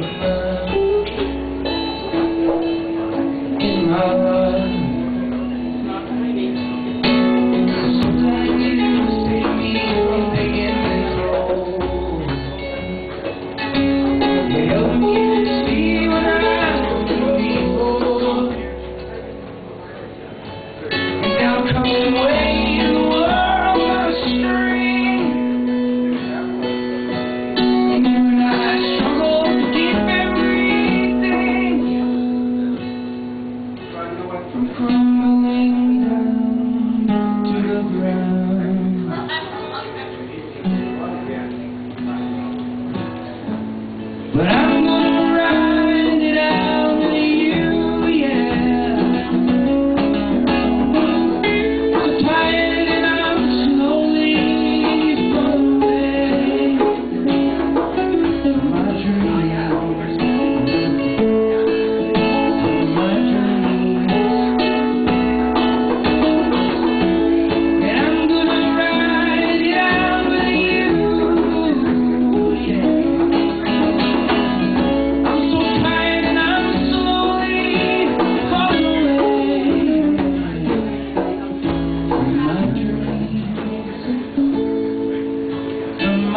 Bye.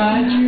much.